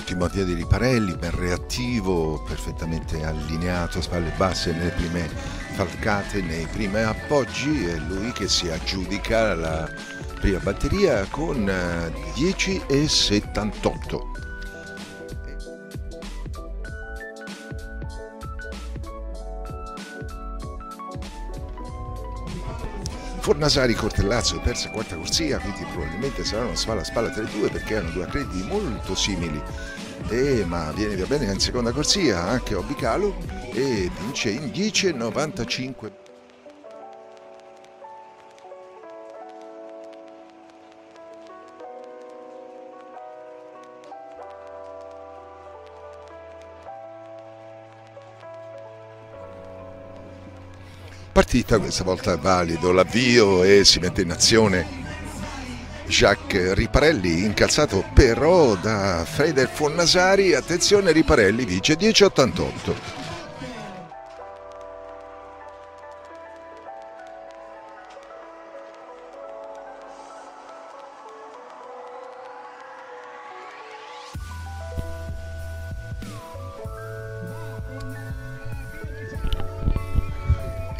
Ottimo avvio di Riparelli, ben reattivo, perfettamente allineato, spalle basse nelle prime falcate, nei primi appoggi. È lui che si aggiudica la prima batteria con 10,78. Fornasari Cortellazzo terza e quarta corsia, quindi probabilmente saranno spalla a spalla tra i due perché hanno due accrediti molto simili. E, ma viene via bene in seconda corsia anche Obicalo e vince in 10,95. partita, questa volta valido l'avvio e si mette in azione Jacques Riparelli incalzato però da Feder Fornasari, attenzione Riparelli vince 10-88.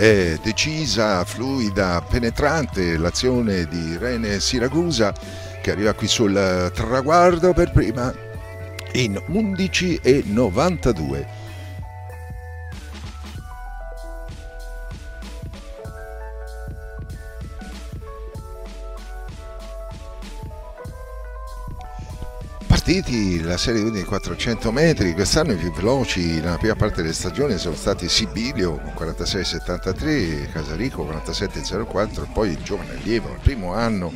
È decisa, fluida, penetrante l'azione di Rene Siragusa che arriva qui sul traguardo per prima in 11 partiti la serie 1 di 400 metri, quest'anno i più veloci nella prima parte della stagione sono stati Sibilio con 46,73, Casarico 47,04 e poi il giovane allievo al primo anno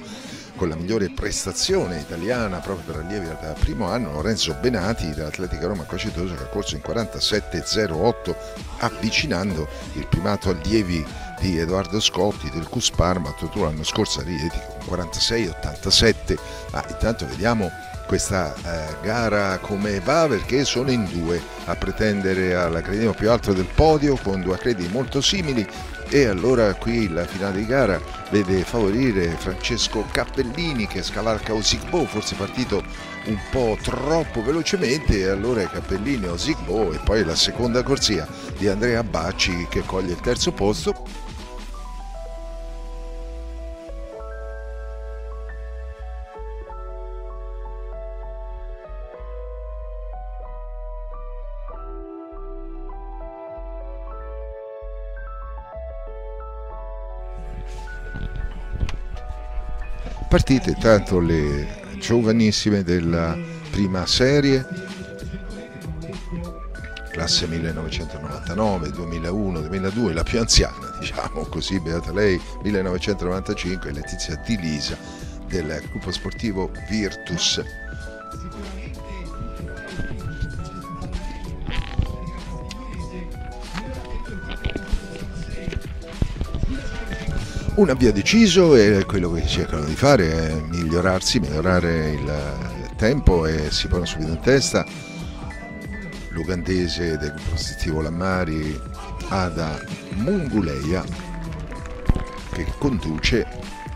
con la migliore prestazione italiana proprio per allievi del primo anno Lorenzo Benati dell'Atletica Roma Quacetoso che ha corso in 47,08 avvicinando il primato allievi di Edoardo Scotti del Cusparma, tutto l'anno scorso a Rieti con 46,87 ma intanto vediamo questa eh, gara come va? Perché sono in due a pretendere all'accredito più alto del podio con due accrediti molto simili. E allora qui la finale di gara vede favorire Francesco Cappellini che scavalca Osigbo, forse partito un po' troppo velocemente. E allora Cappellini Osigbo e poi la seconda corsia di Andrea Bacci che coglie il terzo posto partite, intanto le giovanissime della prima serie, classe 1999, 2001, 2002, la più anziana, diciamo così, beata lei, 1995, Letizia Di Lisa del gruppo sportivo Virtus un avvio deciso e quello che cercano di fare è migliorarsi, migliorare il tempo e si pongono subito in testa. L'ugandese del positivo Lammari Ada Munguleia che conduce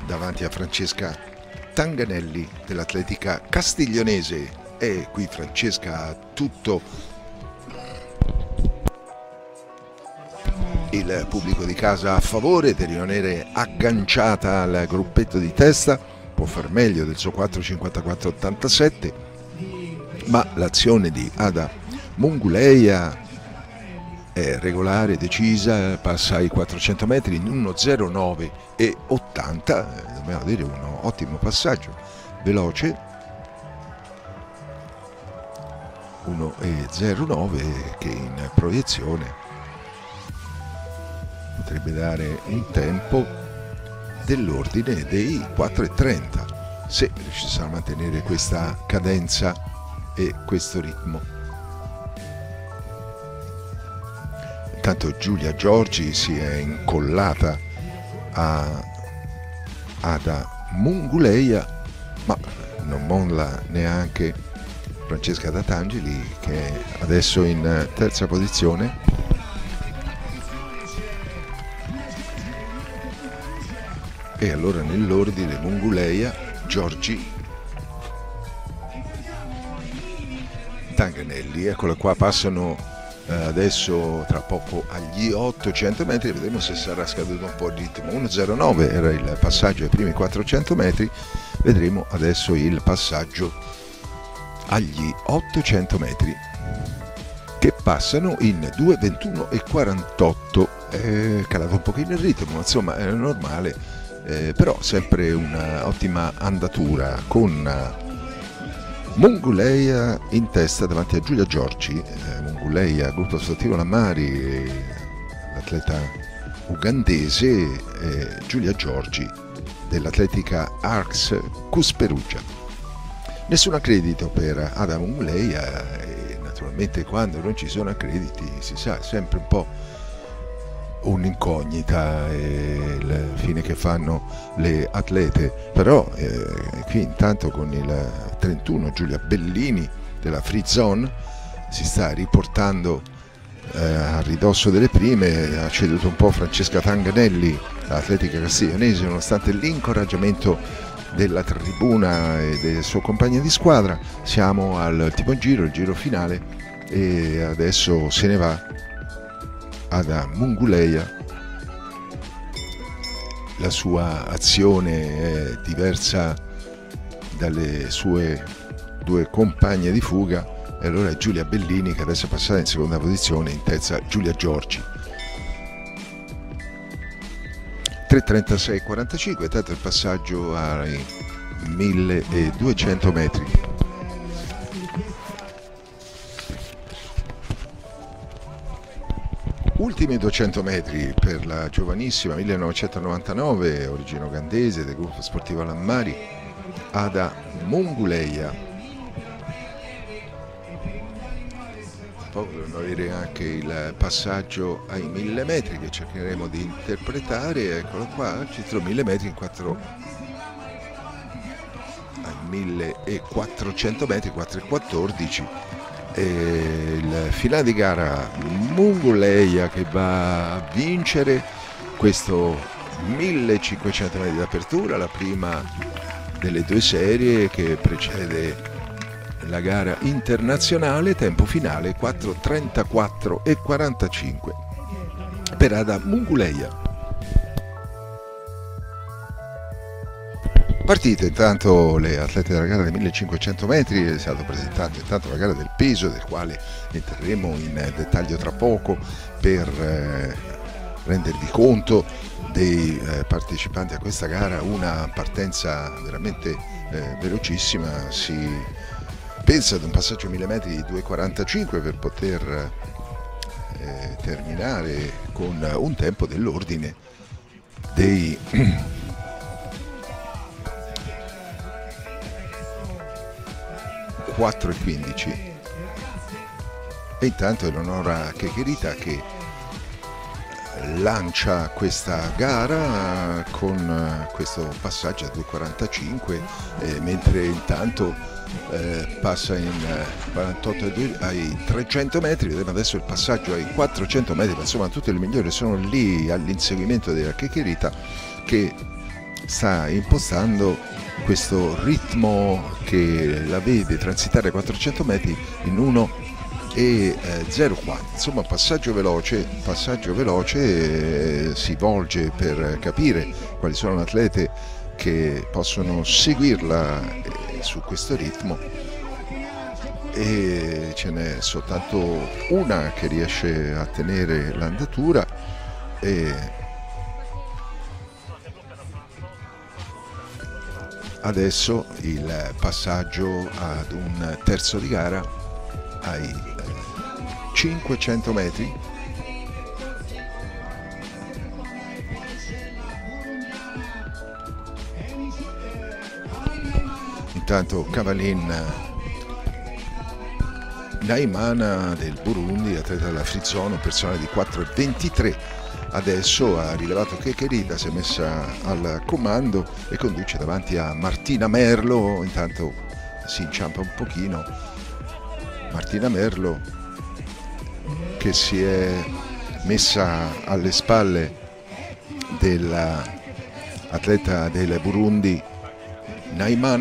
davanti a Francesca Tanganelli dell'atletica castiglionese. E qui Francesca ha tutto il pubblico di casa a favore di rimanere agganciata al gruppetto di testa, può far meglio del suo 4.54.87, ma l'azione di Ada Munguleia è regolare, decisa, passa ai 400 metri in 1.09 e 80, eh, dobbiamo dire un ottimo passaggio, veloce, 1.09 che in proiezione potrebbe dare un tempo dell'ordine dei 4,30 se riuscissero a mantenere questa cadenza e questo ritmo. Intanto Giulia Giorgi si è incollata a Ada Munguleia, ma non molla neanche Francesca Datangeli che è adesso in terza posizione e allora nell'ordine Monguleia, Giorgi, Tanganelli. Eccolo qua, passano eh, adesso tra poco agli 800 metri, vedremo se sarà scaduto un po' il ritmo. 1.09 era il passaggio ai primi 400 metri, vedremo adesso il passaggio agli 800 metri che passano in 2.21 e 48 è calato un pochino il ritmo ma insomma è normale eh, però sempre un'ottima andatura con Monguleia in testa davanti a Giulia Giorgi eh, Monguleia gruppo sportivo Lammari l'atleta ugandese e Giulia Giorgi dell'atletica Arx Cusperugia. Nessun accredito per Adam Monguleia naturalmente quando non ci sono accrediti si sa, sempre un po' un'incognita la fine che fanno le atlete però eh, qui intanto con il 31 Giulia Bellini della Free Zone si sta riportando eh, a ridosso delle prime ha ceduto un po' Francesca Tanganelli l'atletica castiglionese nonostante l'incoraggiamento della tribuna e del suo compagno di squadra. Siamo al ultimo giro, il giro finale e adesso se ne va ad Munguleia. La sua azione è diversa dalle sue due compagne di fuga. E allora Giulia Bellini che adesso è passata in seconda posizione in terza Giulia Giorgi. 3.36.45 tanto il passaggio ai 1200 metri ultimi 200 metri per la giovanissima 1999 origine ugandese del gruppo sportivo Lammari Ada Monguleia poi dovremmo avere anche il passaggio ai 1000 metri che cercheremo di interpretare. Eccolo qua ci trovo 1000 metri in 4 ai 1400 metri 4,14 e il finale di gara Munguleia che va a vincere questo 1500 metri d'apertura la prima delle due serie che precede la gara internazionale, tempo finale 4.34 e 45 per Ada Munguleia. Partite intanto le atlete della gara dei 1500 metri, è stato presentato intanto la gara del peso del quale entreremo in dettaglio tra poco per eh, rendervi conto dei eh, partecipanti a questa gara, una partenza veramente eh, velocissima, si pensa ad un passaggio a 1000 metri di 2,45 per poter eh, terminare con un tempo dell'ordine dei 4 e 15 intanto Eleonora Checherita che lancia questa gara con questo passaggio a 2.45 eh, mentre intanto eh, passa in 48 eh, ai 300 metri vedremo adesso il passaggio ai 400 metri ma insomma tutte le migliori sono lì all'inseguimento della Checherita che sta impostando questo ritmo che la vede transitare 400 metri in 1 e eh, 04 insomma passaggio veloce passaggio veloce eh, si volge per capire quali sono le atlete che possono seguirla eh, su questo ritmo. E ce n'è soltanto una che riesce a tenere l'andatura e adesso il passaggio ad un terzo di gara ai 500 metri. Intanto Cavalin Naimana del Burundi atleta della Frizzone personale di 4,23 adesso ha rilevato che Cherita si è messa al comando e conduce davanti a Martina Merlo, intanto si inciampa un pochino. Martina Merlo che si è messa alle spalle dell'atleta, 'atleta, 'atleta del burundi naimana 4 23 adesso ha rilevato che Cherita si è messa al comando conduce davanti a martina merlo che si è messa alle spalle dell'atleta, 'atleta del burundi naimana 4 23 adesso ha rilevato che Cherita si è messa al comando conduce davanti a martina merlo che si è messa alle spalle dell'atleta, 'atleta del burundi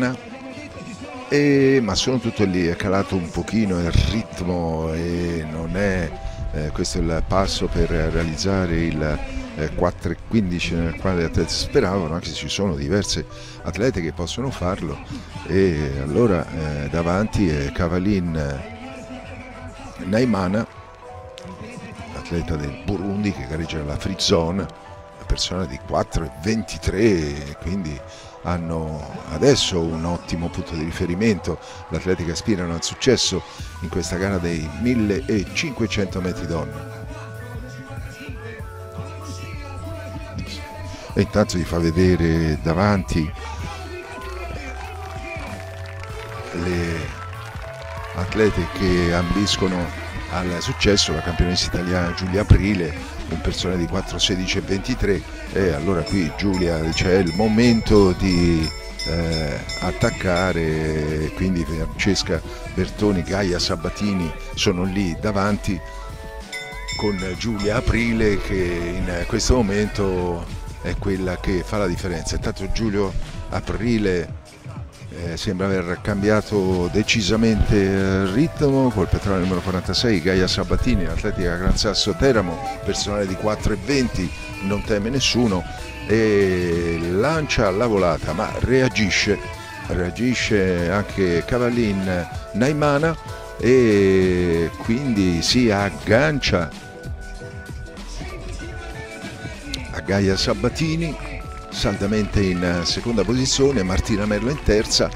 naimana e, ma sono tutto lì, è calato un pochino il ritmo e non è eh, questo il passo per realizzare il eh, 4.15 nel quale gli atleti speravano, anche se ci sono diverse atlete che possono farlo. E allora eh, davanti è Cavalin eh, Naimana, atleta del Burundi che gareggia la Free Zone, una persona di 4.23 quindi hanno adesso un ottimo punto di riferimento, l'atletica aspirano al successo in questa gara dei 1500 metri donne. E intanto gli fa vedere davanti le atlete che ambiscono al successo, la campionessa italiana Giulia Aprile un personale di 4, 16 e 23 e allora qui Giulia dice è il momento di eh, attaccare quindi Francesca Bertoni, Gaia Sabatini sono lì davanti con Giulia Aprile che in questo momento è quella che fa la differenza. Intanto Giulio Aprile eh, sembra aver cambiato decisamente il ritmo col petrolio numero 46 Gaia Sabatini, atletica Gran Sasso Teramo, personale di 4,20, non teme nessuno e lancia la volata ma reagisce, reagisce anche Cavallin Naimana e quindi si aggancia a Gaia Sabatini saldamente in seconda posizione, Martina Merlo in terza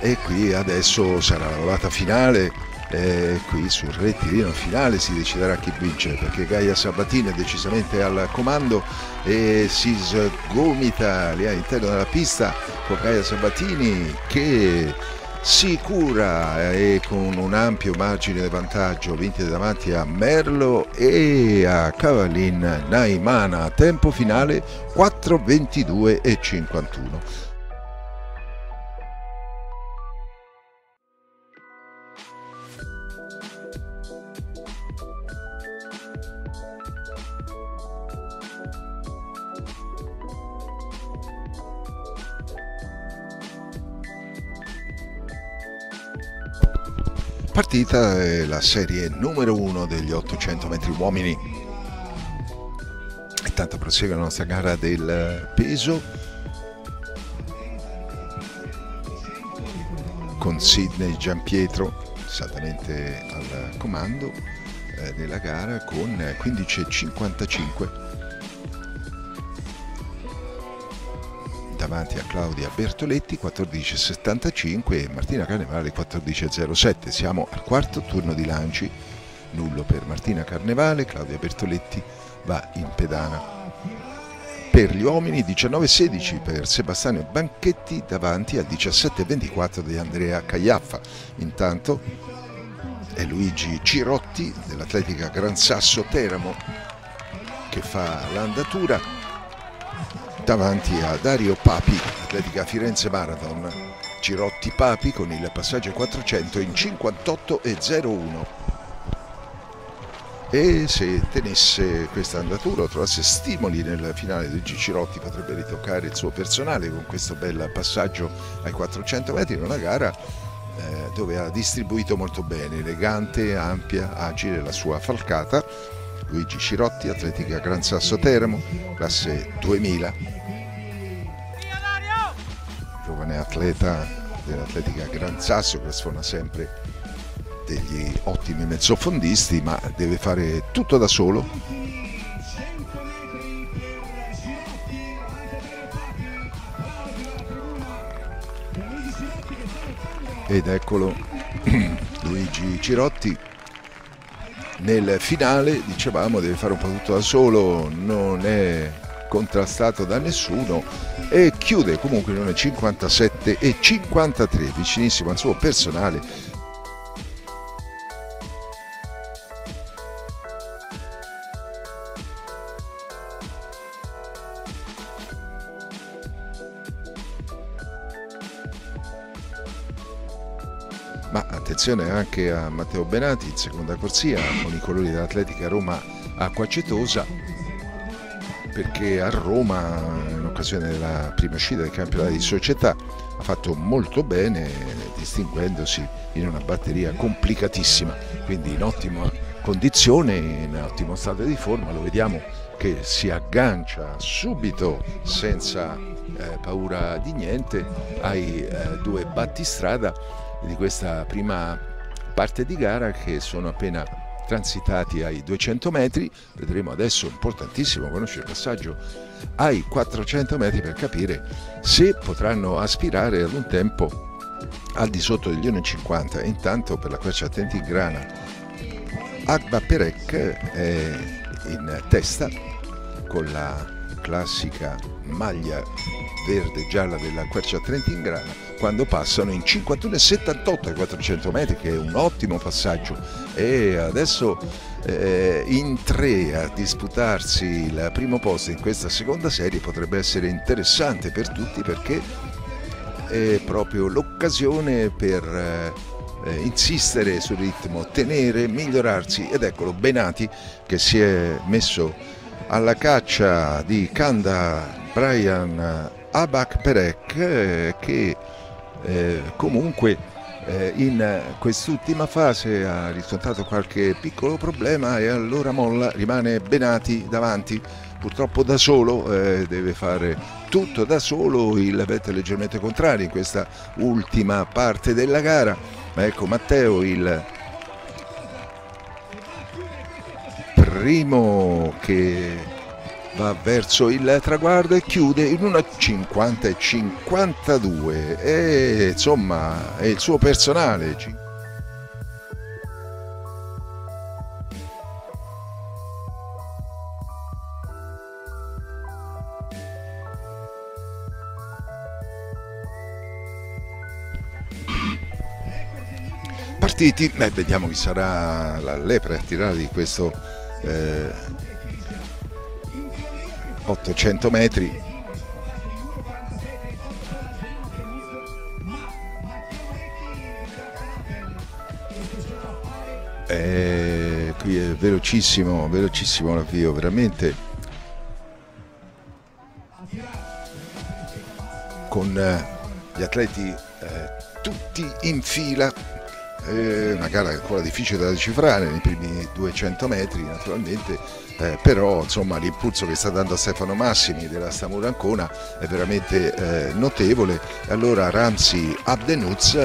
e qui adesso sarà la volata finale e qui sul rettilineo finale si deciderà chi vince perché Gaia Sabatini è decisamente al comando e si sgomita lì all'interno della pista con Gaia Sabatini che sicura e con un ampio margine di vantaggio vinte davanti a Merlo e a Cavallin Naimana. Tempo finale 4.22 e 51 partita è la serie numero uno degli 800 metri uomini. Intanto prosegue la nostra gara del peso. Con Sidney Giampietro saldamente al comando eh, della gara con 15,55 davanti a Claudia Bertoletti 14.75 e Martina Carnevale 14.07. Siamo al quarto turno di lanci, nullo per Martina Carnevale, Claudia Bertoletti va in pedana. Per gli uomini 19.16 per Sebastiano Banchetti davanti al 17.24 di Andrea Cagliaffa. Intanto è Luigi Cirotti dell'Atletica Gran Sasso Teramo che fa l'andatura davanti a Dario Papi, Atletica Firenze Marathon. Girotti Papi con il passaggio 400 in 58,01 e se tenesse questa andatura o trovasse stimoli nel finale di Cirotti potrebbe ritoccare il suo personale con questo bel passaggio ai 400 metri in una gara eh, dove ha distribuito molto bene, elegante, ampia, agile la sua falcata Luigi Cirotti, Atletica Gran Sasso Teramo, classe 2000. Giovane atleta dell'Atletica Gran Sasso che sfona sempre degli ottimi mezzofondisti ma deve fare tutto da solo. Ed eccolo Luigi Cirotti. Nel finale dicevamo deve fare un po' tutto da solo, non è contrastato da nessuno e chiude comunque in 57 e 53 vicinissimo al suo personale attenzione anche a Matteo Benati in seconda corsia con i colori dell'Atletica Roma Acquacetosa perché a Roma in occasione della prima uscita del campionato di società ha fatto molto bene distinguendosi in una batteria complicatissima, quindi in ottima condizione, in ottimo stato di forma, lo vediamo che si aggancia subito senza eh, paura di niente ai eh, due battistrada di questa prima parte di gara che sono appena transitati ai 200 metri, vedremo adesso importantissimo conoscere il passaggio ai 400 metri per capire se potranno aspirare ad un tempo al di sotto degli 1,50 intanto per la quercia attenti grana Agba Perec è in testa con la classica maglia verde gialla della quercia Trenti in grana quando passano in 51,78 ai 400 metri che è un ottimo passaggio. E adesso eh, in tre a disputarsi il primo posto in questa seconda serie potrebbe essere interessante per tutti perché è proprio l'occasione per eh, insistere sul ritmo, tenere, migliorarsi. Ed eccolo Benati che si è messo alla caccia di Kanda Brian Abak Perek eh, che eh, comunque eh, in quest'ultima fase ha riscontrato qualche piccolo problema e allora molla, rimane Benati davanti. Purtroppo da solo, eh, deve fare tutto da solo, il Vettel leggermente contrario in questa ultima parte della gara, ma ecco Matteo il primo che va verso il traguardo e chiude in una 50 e 52 e insomma è il suo personale partiti. Beh, vediamo chi sarà la lepre a tirare di questo eh, 800 metri. E qui è velocissimo velocissimo l'avvio veramente. Con eh, gli atleti eh, tutti in fila eh, una gara ancora difficile da decifrare nei primi 200 metri naturalmente eh, però insomma l'impulso che sta dando Stefano Massimi della Stamura Ancona è veramente eh, notevole. Allora Ramsi Abdenuz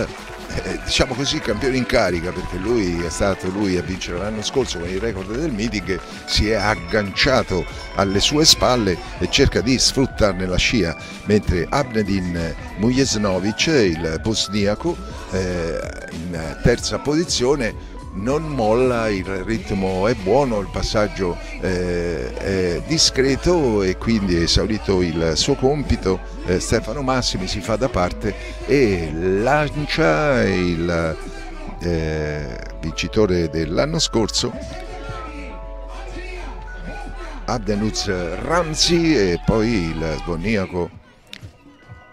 eh, diciamo così campione in carica perché lui è stato lui a vincere l'anno scorso con il record del meeting si è agganciato alle sue spalle e cerca di sfruttarne la scia mentre Abnedin Mujesnovic il bosniaco eh, in terza posizione non molla, il ritmo è buono, il passaggio eh, è discreto e quindi esaurito il suo compito eh, Stefano Massimi si fa da parte e lancia il eh, vincitore dell'anno scorso Abdenuz Ramzi e poi il sboniaco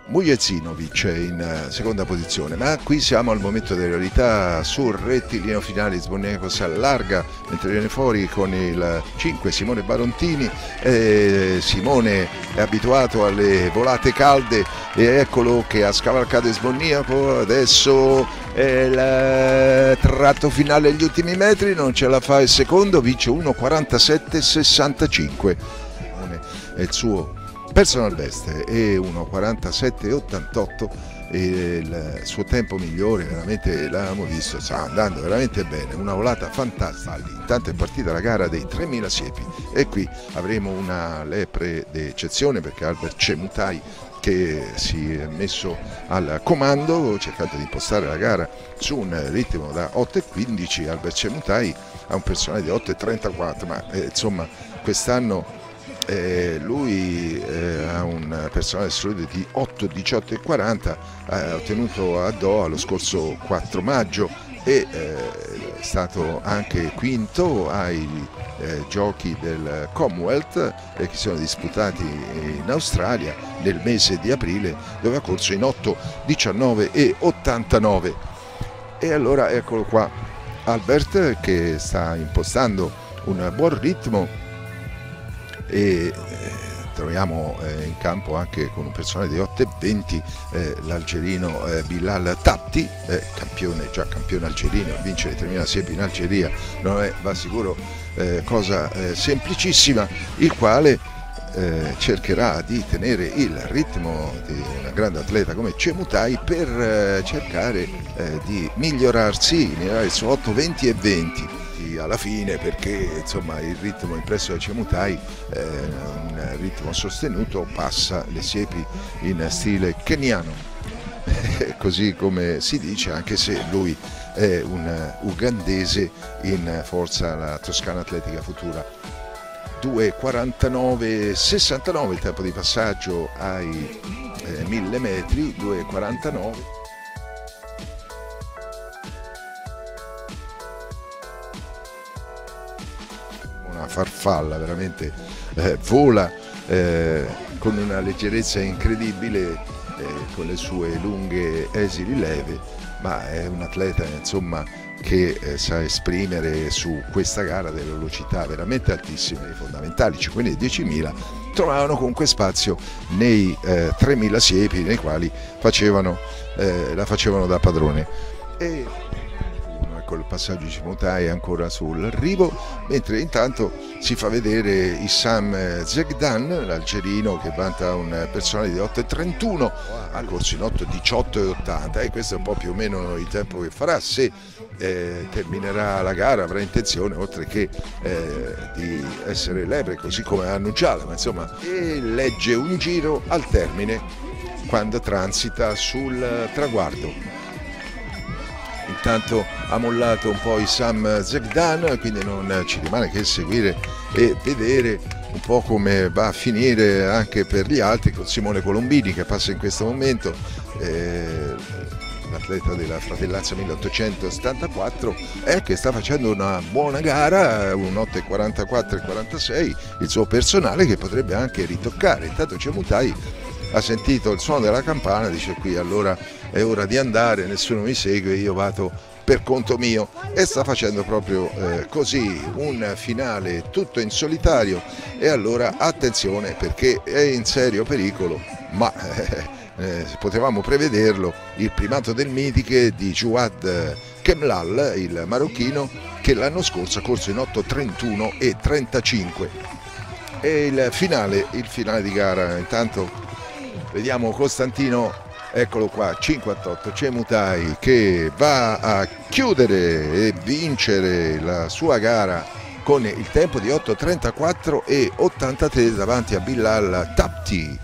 Mujezinovic in eh, seconda posizione, ma qui siamo al momento della realtà sul rettilineo finale Sbonneco si allarga mentre viene fuori con il 5 Simone Barontini, eh, Simone è abituato alle volate calde e eccolo che ha scavalcato Sbonniaco, adesso è il tratto finale agli ultimi metri, non ce la fa il secondo, vince 1.47.65, è il suo personal best è 1.47.88 e il suo tempo migliore veramente l'abbiamo visto sta andando veramente bene una volata fantastica. Intanto è partita la gara dei 3000 siepi e qui avremo una lepre d'eccezione perché Albert Cemutai che si è messo al comando cercando di impostare la gara su un ritmo da 8.15 Albert Cemutai ha un personale di 8.34 ma eh, insomma quest'anno eh, lui eh, ha un personale assoluto di 8, 18 e 40, ha ottenuto a Doha lo scorso 4 maggio e eh, è stato anche quinto ai eh, giochi del Commonwealth eh, che sono disputati in Australia nel mese di aprile dove ha corso in 8, 19 e 89. E allora eccolo qua Albert che sta impostando un buon ritmo e eh, troviamo eh, in campo anche con un personale di 8,20 eh, l'algerino eh, Bilal Tapti, eh, campione, già campione algerino, vincere 3.000 siepi in Algeria non è, va sicuro, cosa semplicissima, il quale cercherà di tenere il ritmo di una grande atleta come Cemutai per cercare di migliorarsi, migliorare su 8, 20 e 20 alla fine perché insomma, il ritmo impresso da Cemutai, eh, un ritmo sostenuto, passa le siepi in stile keniano, così come si dice anche se lui è un ugandese in forza alla Toscana Atletica Futura. 2.49.69 il tempo di passaggio ai eh, 1000 metri, 2.49 farfalla, veramente eh, vola eh, con una leggerezza incredibile, eh, con le sue lunghe esili leve, ma è un atleta insomma che eh, sa esprimere su questa gara delle velocità veramente altissime, i fondamentali 5 e 10.000 trovavano comunque spazio nei eh, 3.000 siepi nei quali facevano, eh, la facevano da padrone. E il passaggio Cimutai ancora sull'arrivo, mentre intanto si fa vedere Issam Zegdan, l'algerino che vanta un personale di 8,31, ha corso in 8,18,80 e questo è un po' più o meno il tempo che farà se eh, terminerà la gara, avrà intenzione oltre che eh, di essere lepre così come annunciato, ma insomma e legge un giro al termine quando transita sul traguardo intanto ha mollato un po' i Sam Zegdan, quindi non ci rimane che seguire e vedere un po' come va a finire anche per gli altri con Simone Colombini che passa in questo momento. Eh, l'atleta della Fratellanza 1874 è che sta facendo una buona gara, un 8,44 e 46, il suo personale che potrebbe anche ritoccare. Intanto Cemutai ha sentito il suono della campana, dice qui allora è ora di andare, nessuno mi segue, io vado per conto mio. E sta facendo proprio eh, così un finale tutto in solitario. E allora attenzione perché è in serio pericolo ma eh, eh, potevamo prevederlo il primato del Mitiche di Juad Kemlal il marocchino che l'anno scorso ha corso in 8.31 e 35 e il finale, il finale di gara intanto vediamo Costantino eccolo qua 58 Cemutai che va a chiudere e vincere la sua gara con il tempo di 8.34 e 83 davanti a Bilal Tapti